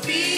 be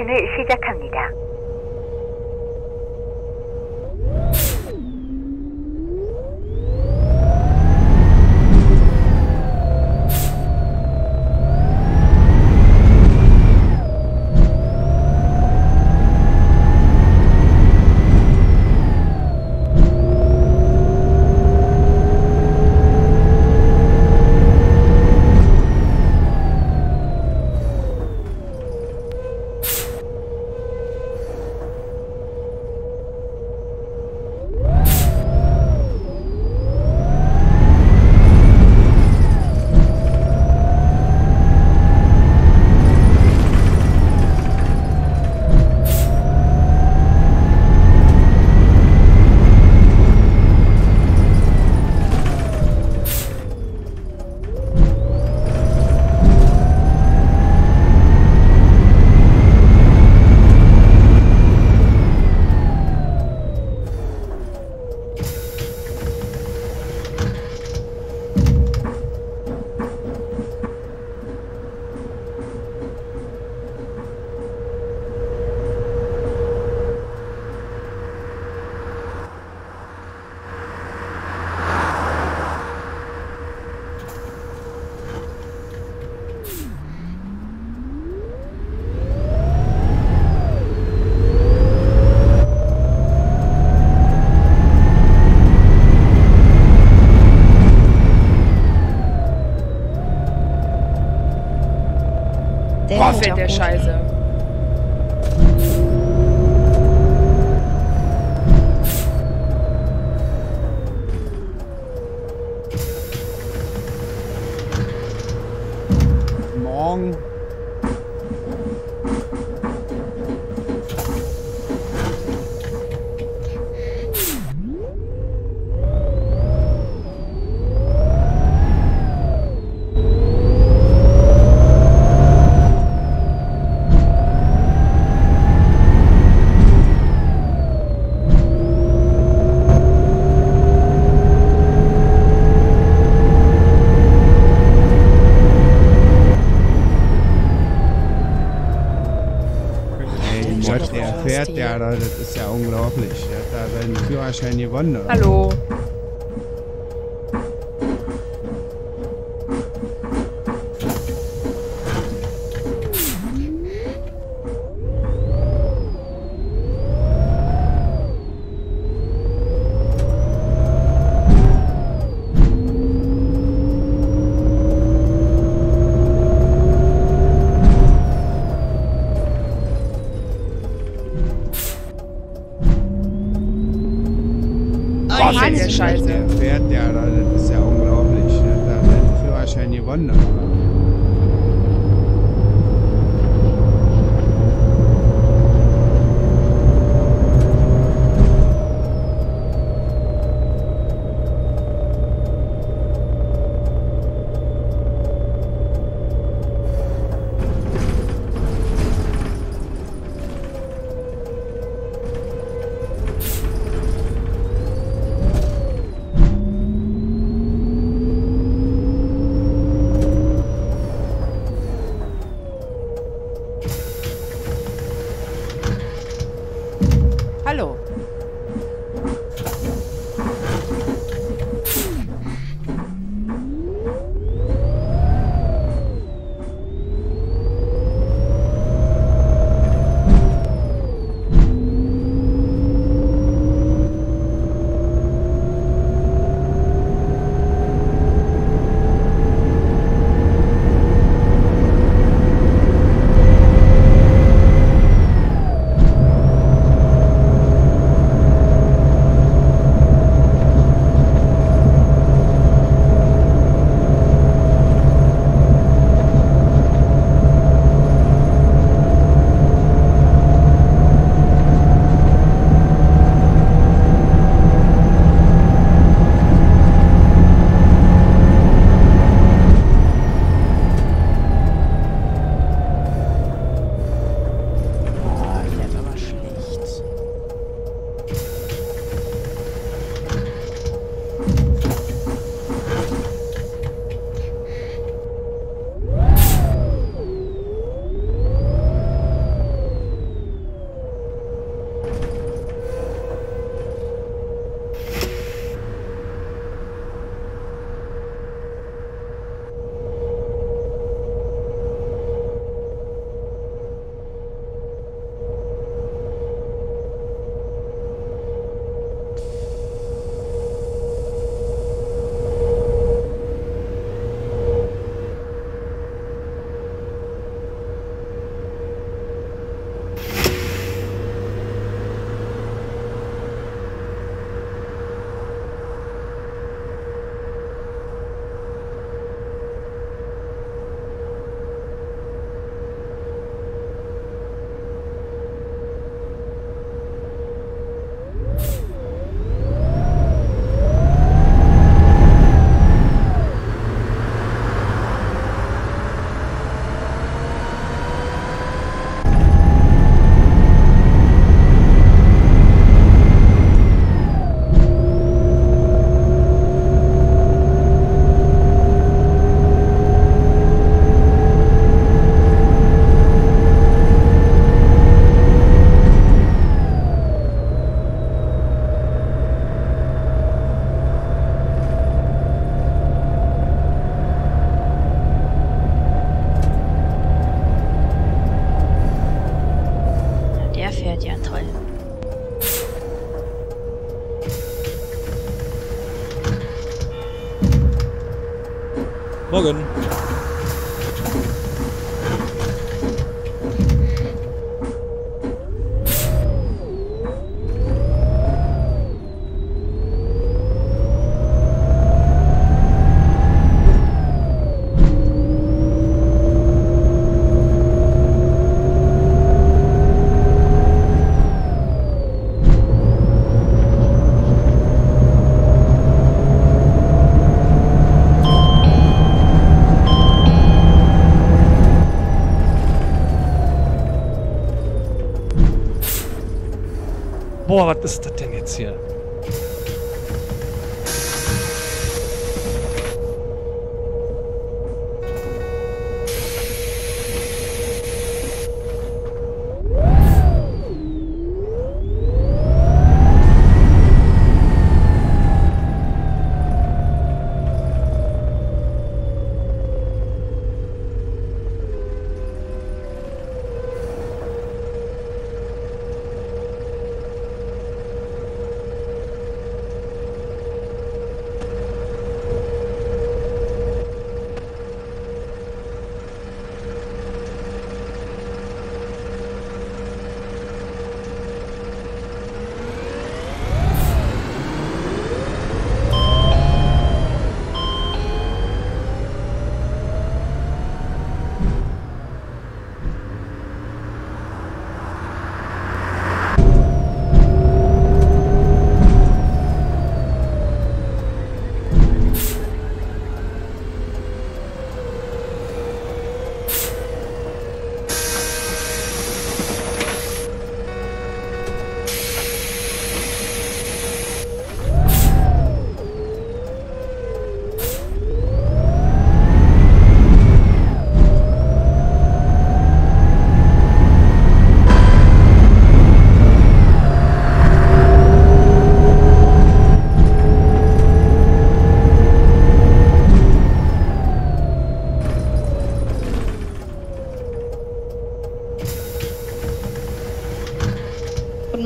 운행을 시작합니다. Boah, fällt der Scheiße. Morgen. Ey, Gott, der fährt ja, da, das ist ja unglaublich. Der hat da gewonnen. oder? Hallo. Boah, was ist das denn jetzt hier?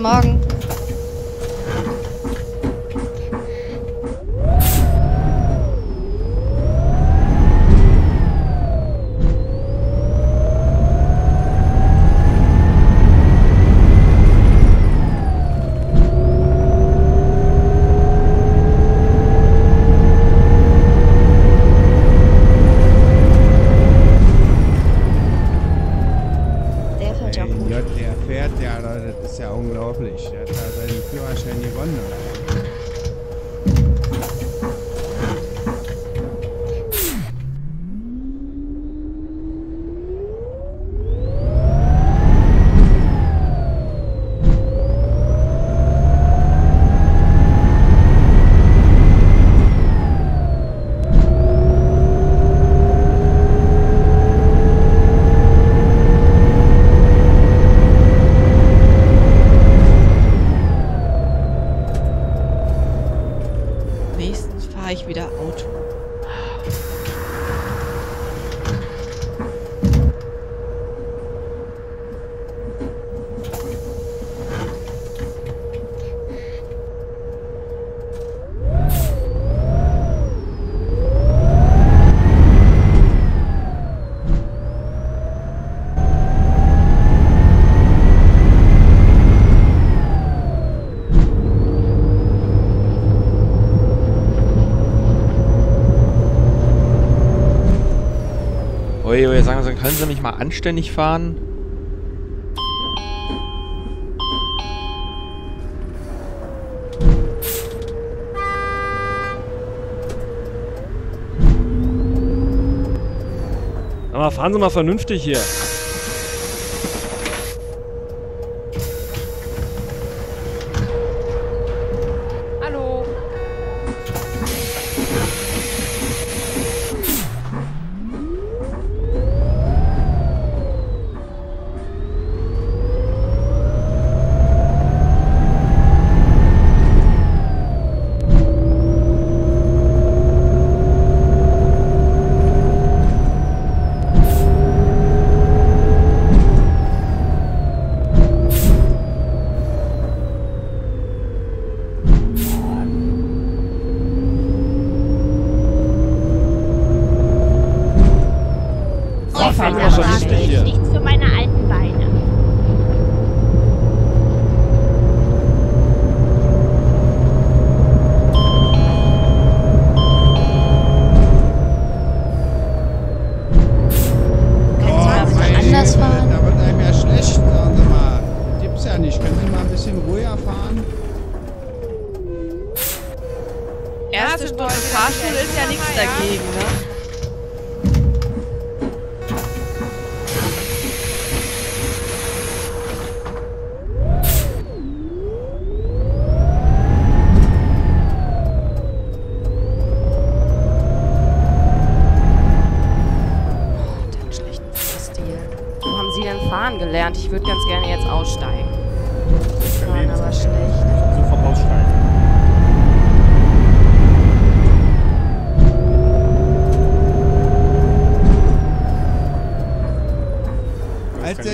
Morgen. Können Sie mich mal anständig fahren? Aber fahren Sie mal vernünftig hier.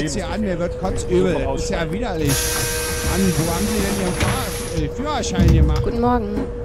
jetzt hier an, mir wird kotzübel. Ist ja widerlich. Mann, wo haben Sie denn Ihren äh, Führerschein gemacht? Guten Morgen.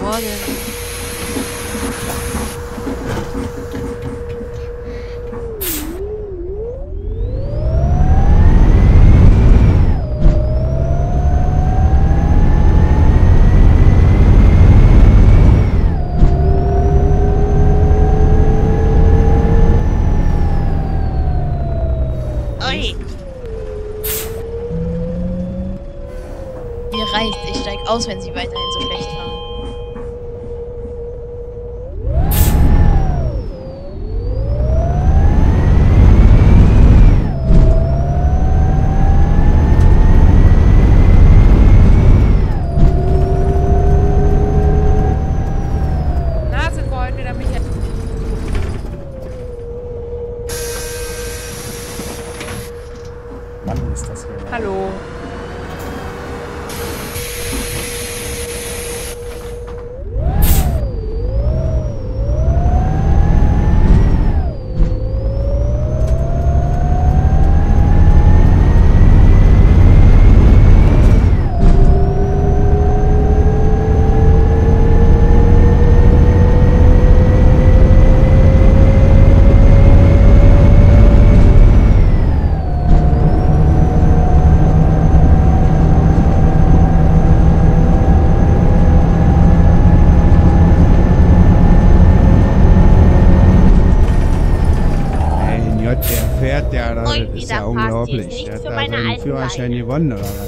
Morgen. aus, wenn sie weiterhin so schlecht fahren. Mann, ist das hier. Hallo. Führerschein gewonnen oder was?